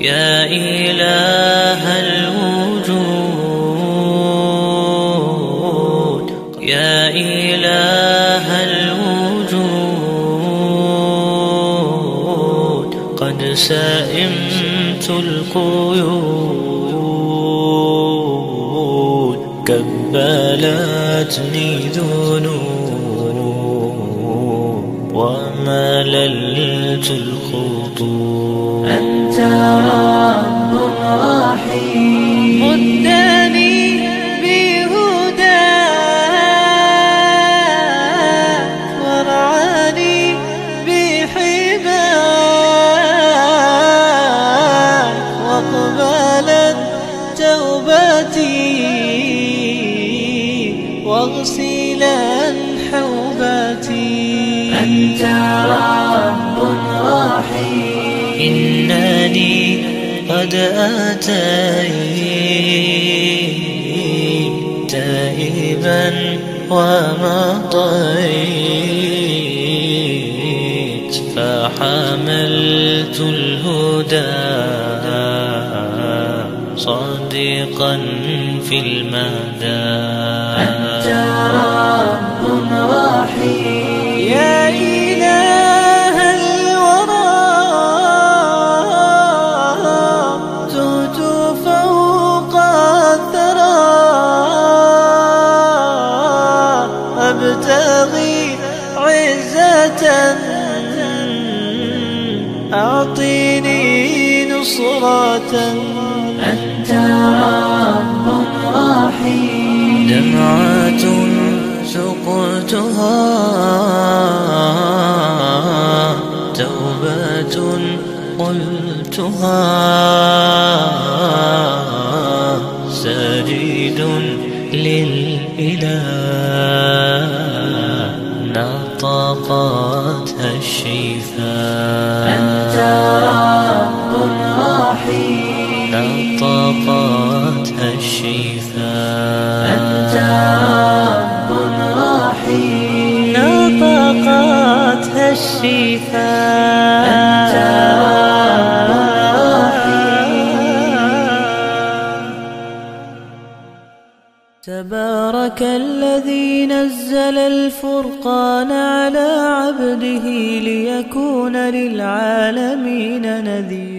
يا إله الوجود يا إله الوجود قد سئمت القيود كبلتني ذنوب. ومللت الخطوب أنت رب رحيم. مدني بهداك وارعاني بحماك. واقبلت توبتي واغسلا حوبتي أنت رب رحيم. إنني قد أتيت تائبا ومضيت فحملت الهدى صادقا في المدى. أنت رب أبتغي عزة. أعطيني نصرة. أنت رب رحيم. دمعة سقتها توبة قلتها. سجيد للإله نطقتها الشفاء. أنت رب رحيم. نطقتها الشفاء. أنت رب رحيم. نطقتها الشفاء. أنت رب تبارك الذي نزل الفرقان على عبده ليكون للعالمين نذيرا.